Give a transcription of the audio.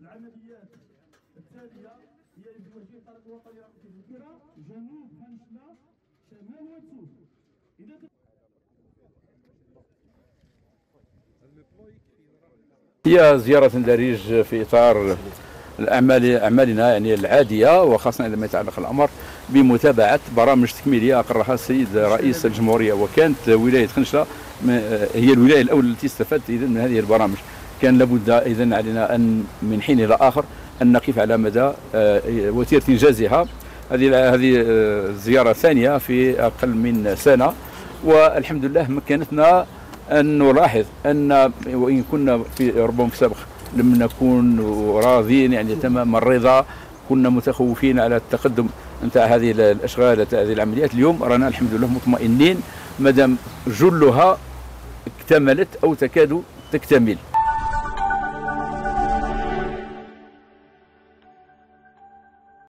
العمليات التالية هي ازدواجيه الطريق الوطني رقم تذكره جنوب هنشله شمال إذا هي زيارة دريج في إطار الأعمال أعمالنا يعني العادية وخاصة عندما يتعلق الأمر بمتابعة برامج تكميلية أقرها السيد رئيس الجمهورية وكانت ولاية خنشلة هي الولاية الأولى التي استفادت إذن من هذه البرامج. كان لابد إذن علينا أن من حين إلى آخر أن نقف على مدى آه، وتيرة إنجازها. هذه هذه آه، الزيارة الثانية في أقل من سنة. والحمد لله مكنتنا أن نلاحظ أن وإن كنا في ربما في السابق لم نكن راضين يعني تمام الرضا. كنا متخوفين على التقدم نتاع هذه الأشغال نتاع هذه العمليات. اليوم رانا الحمد لله مطمئنين. مادام جلها اكتملت أو تكاد تكتمل.